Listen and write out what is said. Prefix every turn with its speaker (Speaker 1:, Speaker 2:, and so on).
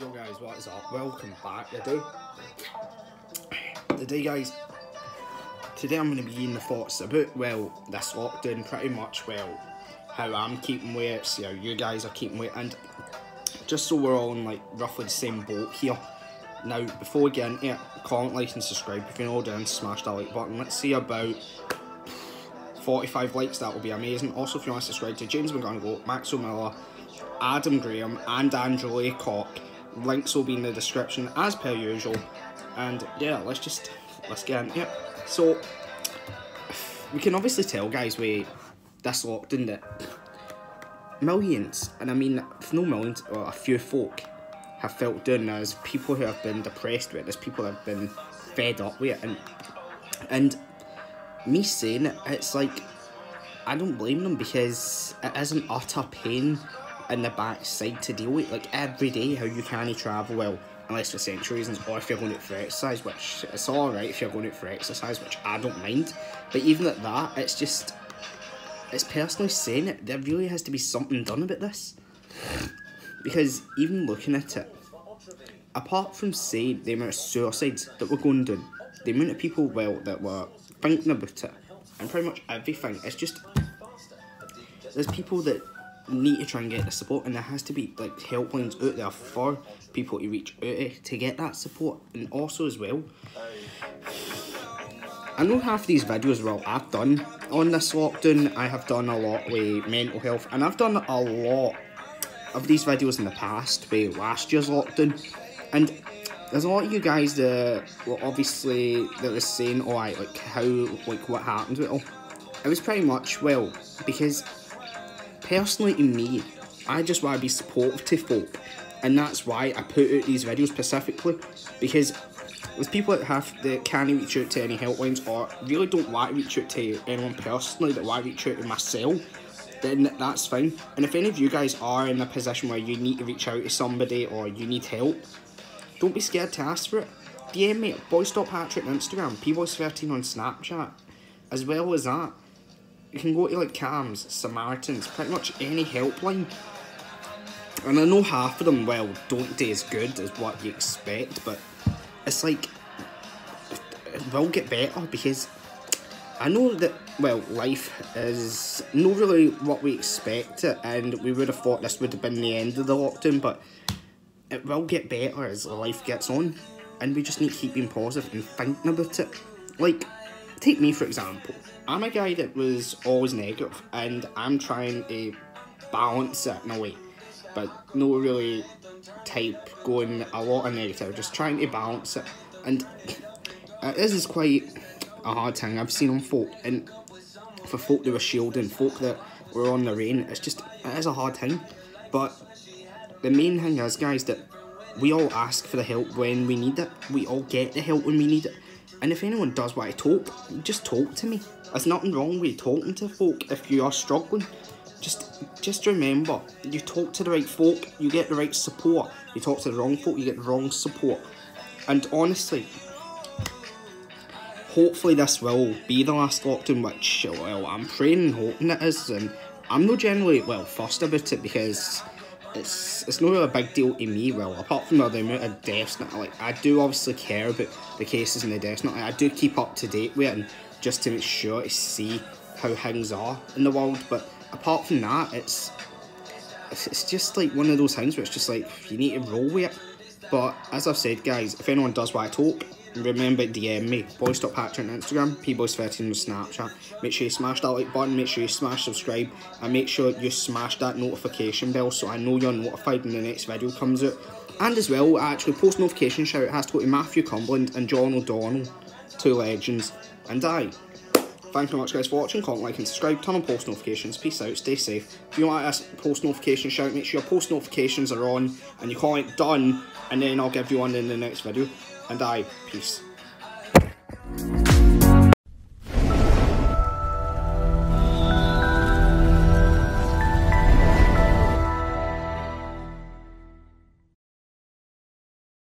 Speaker 1: is up? Welcome back today. Today, guys, today I'm going to be in the thoughts about, well, this lockdown, pretty much, well, how I'm keeping weight, see how you guys are keeping weight, and just so we're all in, like, roughly the same boat here. Now, before we get into it, comment, like, and subscribe. If you're all down, smash that like button. Let's see about 45 likes, that would be amazing. Also, if you want to subscribe to James McGonigal, Max O'Miller, Adam Graham, and Andrew Laycock, links will be in the description as per usual. And yeah, let's just let's get into it. So we can obviously tell, guys, we this lockdown it. millions, and I mean no millions, or a few folk have felt down as people who have been depressed with it, people that have been fed up with it, and and me saying it, it's like I don't blame them because it is an utter pain in the backside to deal with. Like every day, how you can't travel well unless for essential reasons, or if you're going out for exercise, which it's alright if you're going out for exercise, which I don't mind. But even at that, it's just it's personally saying it. There really has to be something done about this because even looking at it, apart from saying the amount of suicides that were going down, the amount of people well that were thinking about it, and pretty much everything, it's just there's people that need to try and get the support, and there has to be like helplines out there for people to reach out to, get that support, and also as well. I know half these videos, well, I've done on this lockdown, I have done a lot with mental health, and I've done a lot of these videos in the past with last year's lockdown, and there's a lot of you guys that well obviously that was saying oh, alright like how like what happened with it all. It was pretty much well because personally to me I just want to be supportive to folk and that's why I put out these videos specifically because with people that have that can't reach out to any helplines or really don't want to reach out to anyone personally that want to reach out to myself then that's fine and if any of you guys are in a position where you need to reach out to somebody or you need help don't be scared to ask for it. DM me at Boy Stop Patrick on Instagram, pboys13 on Snapchat. As well as that, you can go to like CAMS, Samaritans, pretty much any helpline. And I know half of them, well, don't do as good as what you expect, but it's like, it will get better because I know that, well, life is not really what we expect and we would have thought this would have been the end of the lockdown, but it will get better as life gets on, and we just need to keep being positive and thinking about it. Like, take me for example. I'm a guy that was always negative, and I'm trying to balance it in a way, but no really type going a lot of negative, just trying to balance it. And this is quite a hard thing I've seen on folk, and for folk that were shielding, folk that were on the rain, it's just, it is a hard thing. But the main thing is, guys, that we all ask for the help when we need it. We all get the help when we need it. And if anyone does want to talk, just talk to me. There's nothing wrong with talking to folk if you are struggling. Just just remember, you talk to the right folk, you get the right support. You talk to the wrong folk, you get the wrong support. And honestly, hopefully this will be the last lockdown, which, well, I'm praying and hoping it is. And I'm not generally, well, fussed about it because it's it's not really a big deal to me. Well, apart from the amount of deaths, that, like I do obviously care about the cases and the deaths. Not I do keep up to date with it, and just to make sure to see how things are in the world. But apart from that, it's it's just like one of those things where it's just like you need to roll with it. But as I've said, guys, if anyone does want to talk, remember DM me, Boy Stop Patrick on Instagram, pboys13 on Snapchat. Make sure you smash that like button, make sure you smash subscribe, and make sure you smash that notification bell so I know you're notified when the next video comes out. And as well, actually, post notification shout out has to go to Matthew Cumberland and John O'Donnell, two legends. And I. Thank you very much guys for watching, comment, like and subscribe, turn on post notifications, peace out, stay safe. If you want a post notification shout, make sure your post notifications are on and you call it done and then I'll give you one in the next video. And I, peace.